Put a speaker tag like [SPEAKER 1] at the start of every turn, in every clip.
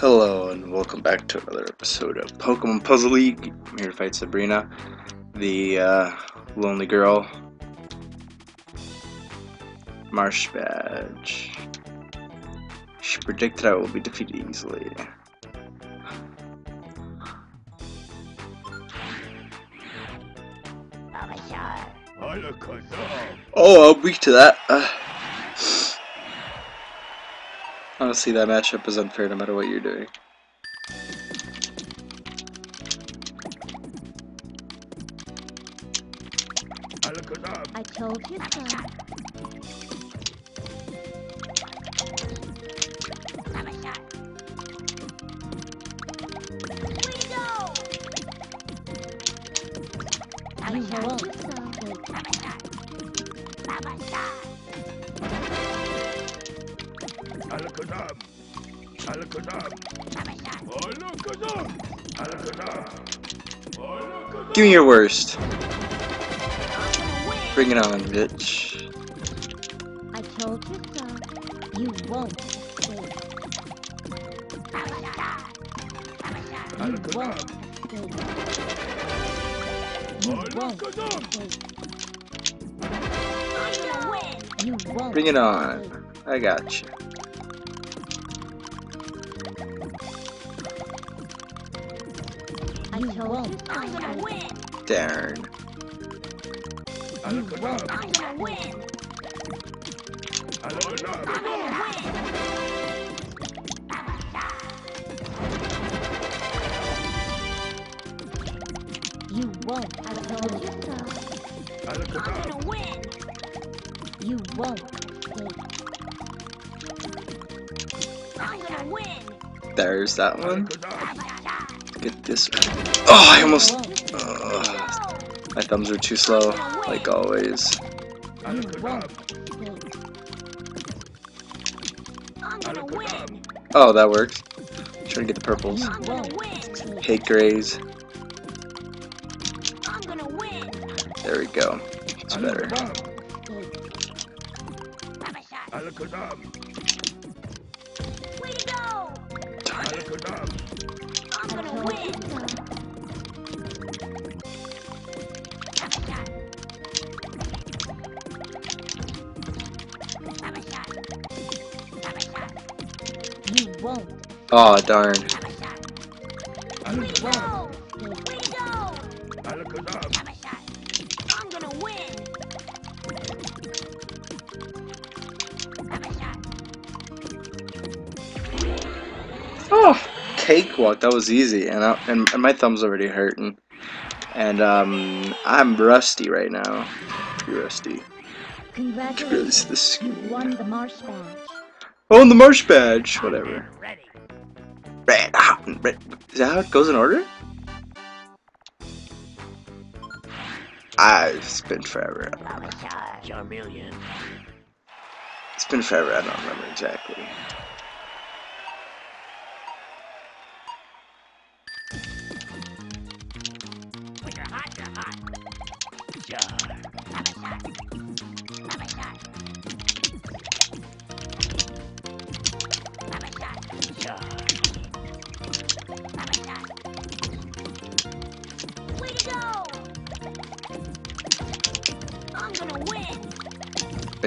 [SPEAKER 1] Hello and welcome back to another episode of Pokemon Puzzle League. I'm here to fight Sabrina, the uh, lonely girl. Marsh Badge. She predicted I will be defeated easily. Oh, I'm weak to that. Uh, honestly, that matchup is unfair no matter what you're doing.
[SPEAKER 2] I told you so. You won't.
[SPEAKER 3] Alakazam! Alakazam! Alakazam! Alakazam! Alakazam!
[SPEAKER 1] Give me your worst. Bring it on, bitch.
[SPEAKER 2] I told you so. You won't escape. You won't escape. You won't escape. You won't
[SPEAKER 1] Bring it on. I got you.
[SPEAKER 2] I told you so.
[SPEAKER 1] Darn.
[SPEAKER 2] You won't.
[SPEAKER 3] Alakazam!
[SPEAKER 2] You won't. I told you so.
[SPEAKER 3] Alakazam!
[SPEAKER 2] You won't escape.
[SPEAKER 1] There's that one. Get this. Oh, I almost. Ugh. my thumbs are too slow, like always. Oh, that worked. Trying to get the purples. Hate grays. There we go. It's better. Darn it. Oh, darn.
[SPEAKER 2] You
[SPEAKER 3] Alakazam!
[SPEAKER 2] won't escape.
[SPEAKER 3] Alakazam!
[SPEAKER 1] Oh, cakewalk. That was easy, and I, and, and my thumb's already hurting. And um, I'm rusty right now. Pretty rusty.
[SPEAKER 2] Congratulations.
[SPEAKER 1] see the
[SPEAKER 2] You
[SPEAKER 1] screen.
[SPEAKER 2] won the marsh badge.
[SPEAKER 1] Oh, and the marsh badge. Whatever. Red, hot, red. Is that how it goes in order? Ah, it's been forever. It's been forever. I don't remember exactly.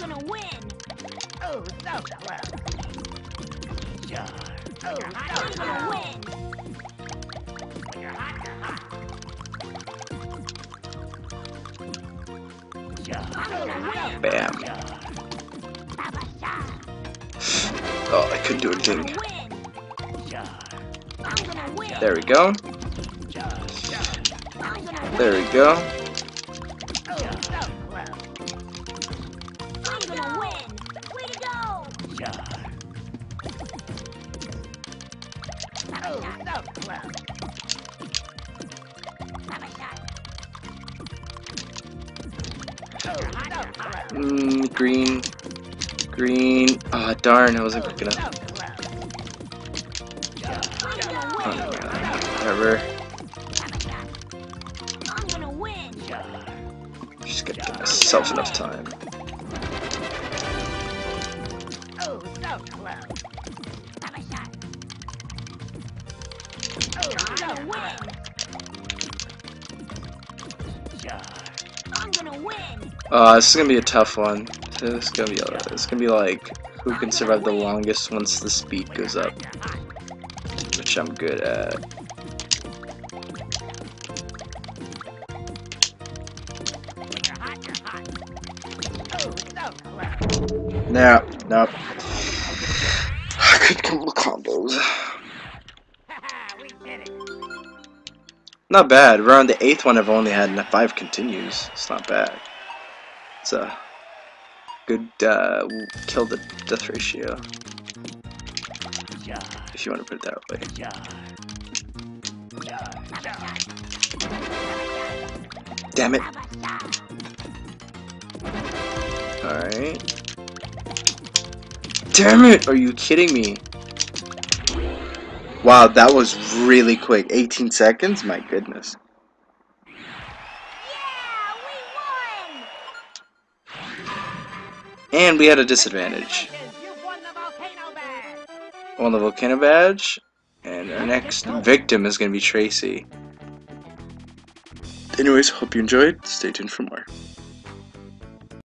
[SPEAKER 3] Char! Char! Oh, so close! Jar. Oh,
[SPEAKER 2] I'm
[SPEAKER 3] oh,
[SPEAKER 2] gonna win.
[SPEAKER 3] When you're hot, you're hot. Jar.
[SPEAKER 2] I'm gonna win.
[SPEAKER 1] Bam. Oh, I couldn't do
[SPEAKER 2] I'm gonna
[SPEAKER 1] anything.
[SPEAKER 2] win.
[SPEAKER 3] Jar.
[SPEAKER 2] I'm gonna win.
[SPEAKER 1] There we go.
[SPEAKER 3] Jar. Jar.
[SPEAKER 2] I'm gonna win.
[SPEAKER 1] There we go.
[SPEAKER 3] Oh, so close.
[SPEAKER 2] Have a shot.
[SPEAKER 3] Oh, so close.
[SPEAKER 1] Mm, green. Green. Ah, darn, I wasn't quick
[SPEAKER 3] Oh,
[SPEAKER 1] enough.
[SPEAKER 3] so close. Jar.
[SPEAKER 2] I'm
[SPEAKER 3] Jar.
[SPEAKER 2] gonna
[SPEAKER 1] Oh,
[SPEAKER 2] win.
[SPEAKER 1] whatever.
[SPEAKER 2] Have a shot. I'm gonna
[SPEAKER 1] Just gotta give myself enough time.
[SPEAKER 3] Oh, so close.
[SPEAKER 2] Have a shot.
[SPEAKER 1] Uh, this is gonna be a tough one. This is gonna be. A, it's gonna be like who can survive the longest once the speed goes up, which I'm good at.
[SPEAKER 3] When you're hot, you're
[SPEAKER 1] Not bad. We're on the eighth one. I've only had five continues. It's not bad. It's a good uh, kill the death ratio, if you want to put it that way. Damn it. Alright. Damn it! Are you kidding me? Wow, that was really quick. 18 seconds? My goodness.
[SPEAKER 2] Yeah, we won.
[SPEAKER 1] And we had a disadvantage.
[SPEAKER 3] Won the volcano.
[SPEAKER 1] On the volcano badge. And our next victim is going to be Tracey. Anyways, hope you enjoyed. Stay tuned for more.